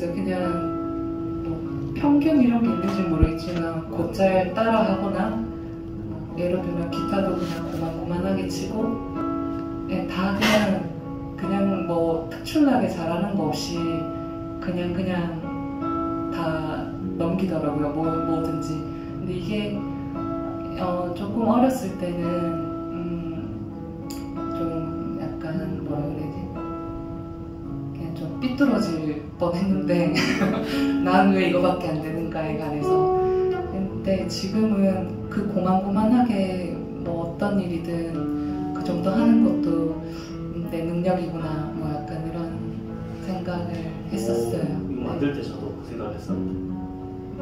모르겠어요. 그냥 뭐 편견 이런 게 있는지 모르겠지만 곧잘 따라하거나 예를 들면 기타도 그냥 고만고만하게 치고 예, 다 그냥 그냥 뭐 특출나게 잘하는 거 없이 그냥 그냥 다 넘기더라고요. 뭐, 뭐든지. 근데 이게 어, 조금 어렸을 때는 삐뚤어질 뻔했는데 난 왜 이거밖에 안 되는가에 관해서 근데 지금은 그 고만고만하게 뭐 어떤 일이든 그 정도 하는 것도 내 능력이구나 뭐 약간 이런 생각을 했었어요. 이거 만들 때 저도 그 생각을 했었는데.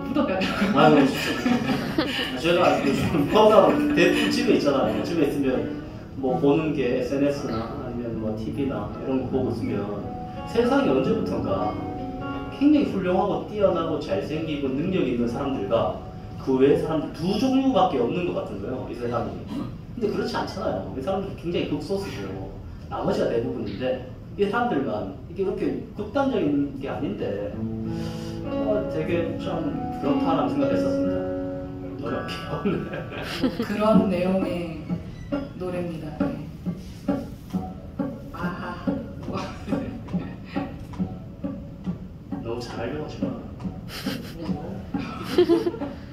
부담이 아유, 진짜. 제가 요즘 뭐가 대부분 집에 있잖아요. 집에 있으면 뭐 보는 게 SNS나 아니면 뭐 TV나 이런 거 보고 있으면 세상이 언제부턴가 굉장히 훌륭하고 뛰어나고 잘생기고 능력 있는 사람들과 그 외의 사람들 두 종류밖에 없는 것 같은 거예요. 이 세상이. 근데 그렇지 않잖아요. 이 사람들 굉장히 극소수고 나머지가 대부분인데 이 사람들만 이게 그렇게 극단적인 게 아닌데 어, 되게 좀 그렇다라는 생각했었습니다. 피웠네. 그런 내용의 노래입니다. 잘 마.